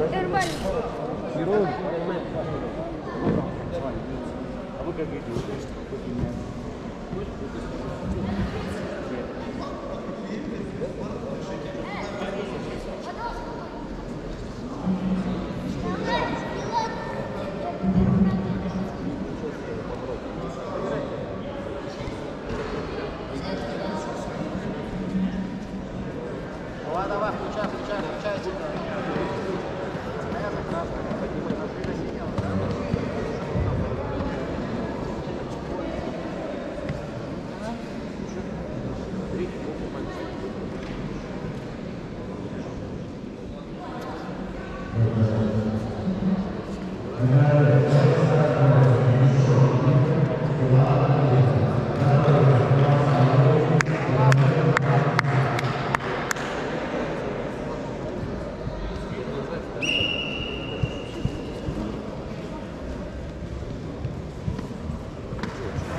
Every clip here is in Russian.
Давай, давай, включай, включай, включай сюда. Стоят за красным, поднимай, на крылья сидел.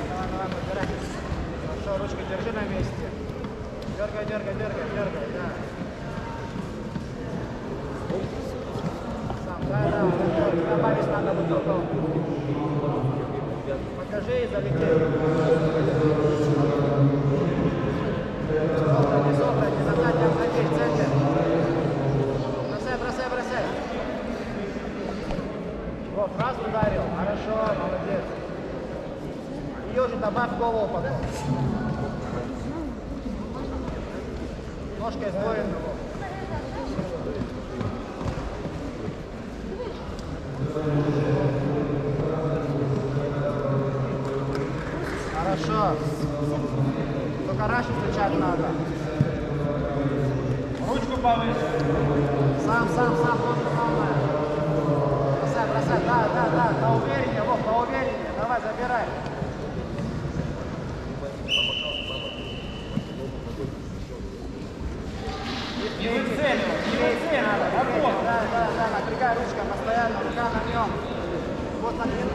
Давай, давай, подбирай. Хорошо, ручки держи на месте. Дергай, дергай, дергай, дергай, да. Сам, да, да, вот, добавить надо только. Покажи и залетел. Сопрати, сопрати, назад, не отходи, центр. Бросай, бросай, бросай. Вот, раз ударил, хорошо, молодец. Ее же добавь голову потом. Сдвоен его. Хорошо. Только раньше встречать надо. Ручку повыше. Сам, сам, сам, то же самое. Бросай, бросай, да, да, да, поувереннее, Вов, поувереннее. Давай, забирай. Не выцеливай, не выцеливай. Работай. Да, да, да, напрягай ручка, постоянно, рука на нем. Вот на нем.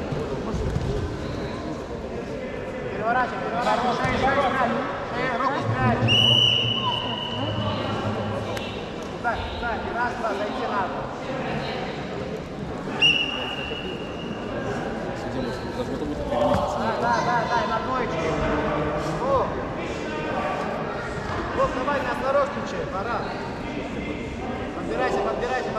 Переворачивай, переворачивай, шею, шею спрячь. Шею, руку спрячь. Туда, не раз, два, зайти надо. Да, да, да, да, и на двоечке. Ну. Вов, давай, не осторожничай, пора. Подбирайся, подбирайся, подбирайся. Они так активно Хорошо. Вот так же. А ты что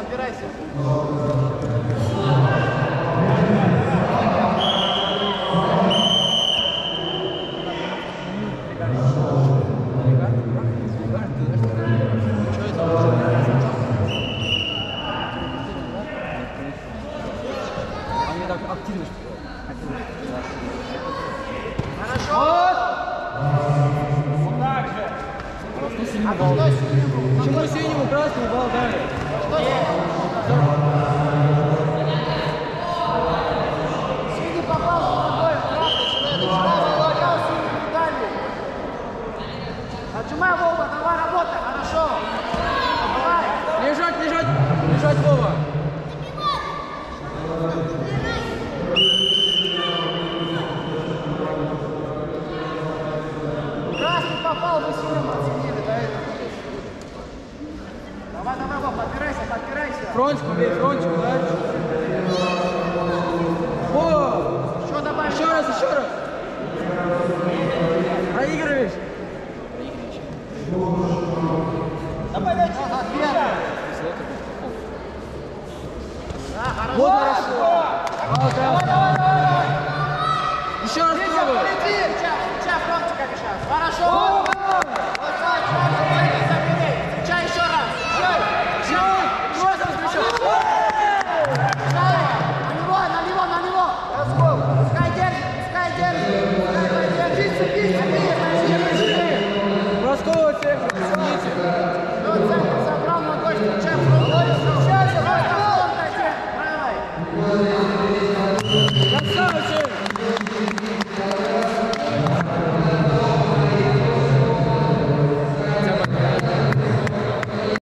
синему? Почему синему красному бал дали? Отжимай, Вова, давай, работай, хорошо. Давай. Лежать, лежать, лежать, Вова. Красный попал, вы синим оценили до этого. Давай, давай, Вов, подбирайся, подбирайся. Фронтику бей, фронтику, дальше. О! Еще добавь. Еще раз, еще раз. Проигрываешь. Давай дальше. Ага, первый. Да, хорошо. Вот хорошо. А, да. Еще раз пробуй. Сейчас, сейчас фронтика сейчас. Хорошо. Вот так, так, забери, забери. Встречай еще раз. Встречай. Еще раз встречай. На него, на него, на него. Разгон. Пускай держит, пускай держит. Пускай поддержит. Бросковый эффект, извините. Ну, центр собрал